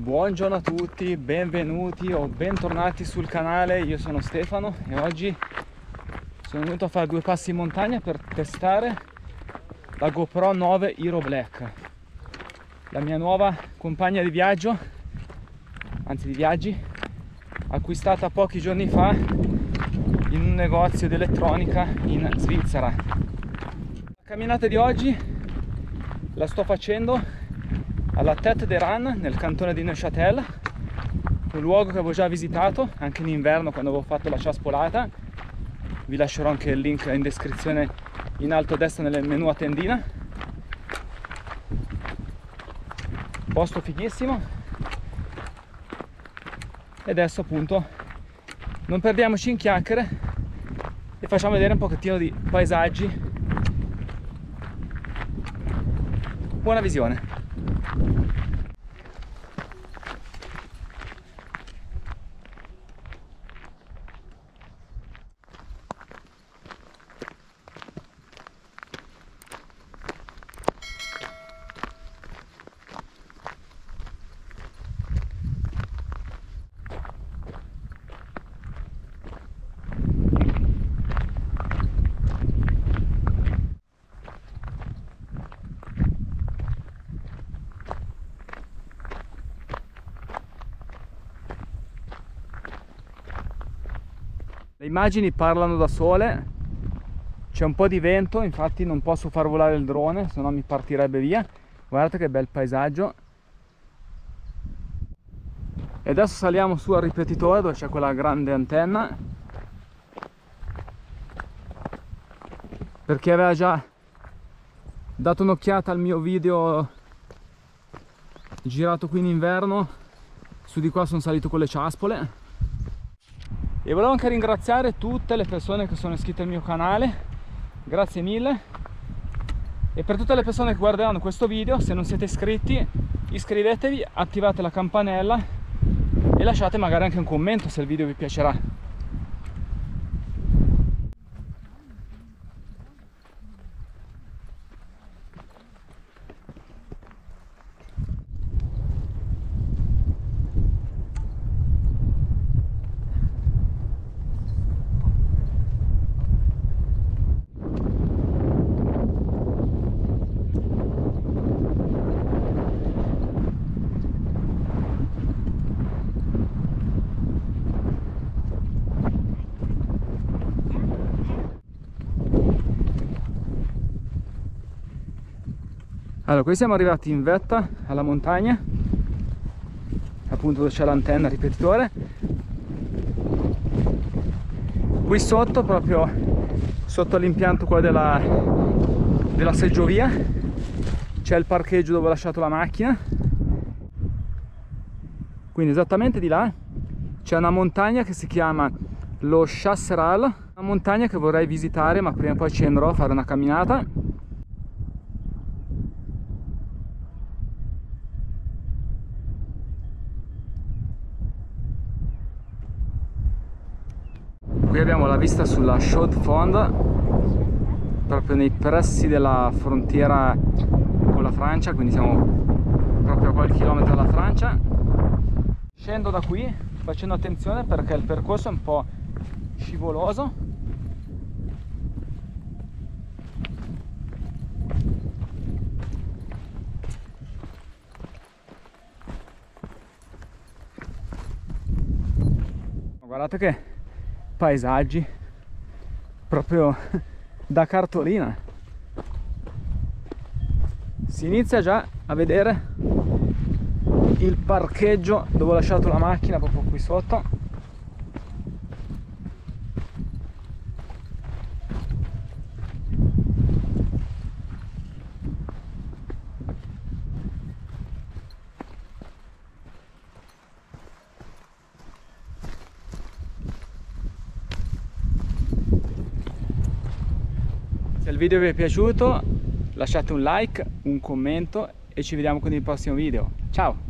Buongiorno a tutti, benvenuti o bentornati sul canale, io sono Stefano e oggi sono venuto a fare due passi in montagna per testare la GoPro 9 Hero Black la mia nuova compagna di viaggio anzi di viaggi acquistata pochi giorni fa in un negozio di elettronica in Svizzera. La camminata di oggi la sto facendo alla Tête de Ran nel cantone di Neuchâtel un luogo che avevo già visitato anche in inverno quando avevo fatto la ciaspolata. Vi lascerò anche il link in descrizione in alto a destra nel menu a tendina posto fighissimo. E adesso appunto non perdiamoci in chiacchiere e facciamo vedere un pochettino di paesaggi. Buona visione Thank you. Le immagini parlano da sole, c'è un po' di vento, infatti non posso far volare il drone, se no mi partirebbe via. Guardate che bel paesaggio. E adesso saliamo su al ripetitore dove c'è quella grande antenna. Perché aveva già dato un'occhiata al mio video girato qui in inverno, su di qua sono salito con le ciaspole e volevo anche ringraziare tutte le persone che sono iscritte al mio canale. Grazie mille. E per tutte le persone che guarderanno questo video se non siete iscritti iscrivetevi attivate la campanella e lasciate magari anche un commento se il video vi piacerà allora qui siamo arrivati in vetta alla montagna. Appunto dove c'è l'antenna ripetitore. Qui sotto proprio sotto l'impianto qua della, della seggiovia c'è il parcheggio dove ho lasciato la macchina. Quindi esattamente di là c'è una montagna che si chiama lo Chasseral. Una montagna che vorrei visitare ma prima o poi ci andrò a fare una camminata qui abbiamo la vista sulla Chaude Fonda proprio nei pressi della frontiera con la Francia quindi siamo proprio a qualche chilometro dalla Francia. Scendo da qui facendo attenzione perché il percorso è un po' scivoloso. Guardate che paesaggi proprio da cartolina. Si inizia già a vedere il parcheggio dove ho lasciato la macchina proprio qui sotto Se il video vi è piaciuto lasciate un like, un commento e ci vediamo con il prossimo video. Ciao!